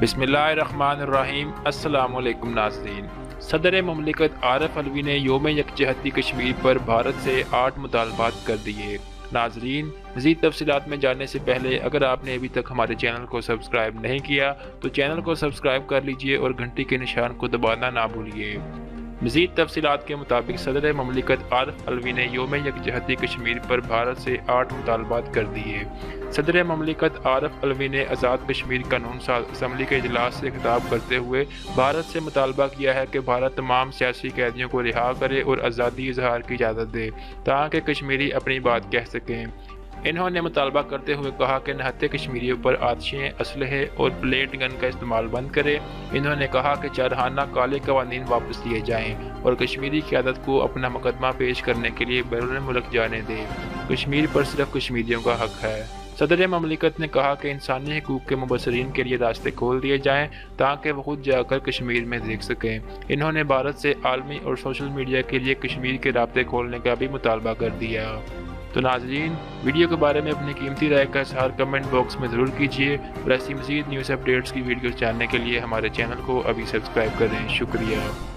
بسم اللہ الرحمن الرحیم۔ السلام علیکم ناظرین۔ صدر مملکت عارف الوی نے یوم یکجہتی کشمیر پر بھارت سے آٹھ مطالبات کر دیے۔ ناظرین، مزید تفصیلات میں جاننے سے پہلے اگر آپ نے ابھی تک ہمارے چینل کو سبسکرائب نہیں کیا، تو چینل کو سبسکرائب کر لیجیے اور گھنٹی کے نشان کو دبانا نہ بھولیے۔ مزید تفصیلات کے مطابق صدر مملکت عارف الوی نے یوم یکجہتی کشمیر پر بھارت سے آٹھ مطالبات کر دیے۔ صدر مملکت عارف الوی نے آزاد کشمیر قانون ساز اسمبلی کے اجلاس سے خطاب کرتے ہوئے بھارت سے مطالبہ کیا ہے کہ بھارت تمام سیاسی قیدیوں کو رہا کرے اور آزادی اظہار کی اجازت دے تاکہ کشمیری اپنی بات کہہ سکیں۔ انہوں نے مطالبہ کرتے ہوئے کہا کہ نہتے کشمیریوں پر آتشیں اسلحے اور پلیٹ گن کا استعمال بند کرے انہوں نے کہا کہ چارہانہ کالے قوانین واپس لیے جائیں اور کشمیری قیادت کو اپنا مقدمہ پیش کرنے کے لیے بیرون ملک جانے دے کشمیر پر صرف کشمیریوں کا حق ہے۔ صدر مملکت نے کہا کہ انسانی حقوق کے مبصرین کے لیے راستے کھول دیے جائیں تاکہ وہ خود جا کر کشمیر میں دیکھ سکیں۔ انہوں نے بھارت سے عالمی اور سوشل میڈیا کے لیے کشمیر کے رابطے کھولنے کا بھی مطالبہ کر دیا۔ تو ناظرین ویڈیو کے بارے میں اپنی قیمتی رائے کا اظہار کمنٹ باکس میں ضرور کیجیے۔ اور ایسی مزید نیوز اپڈیٹس کی ویڈیوز جاننے کے لیے ہمارے چینل کو ابھی سبسکرائب کریں۔ شکریہ۔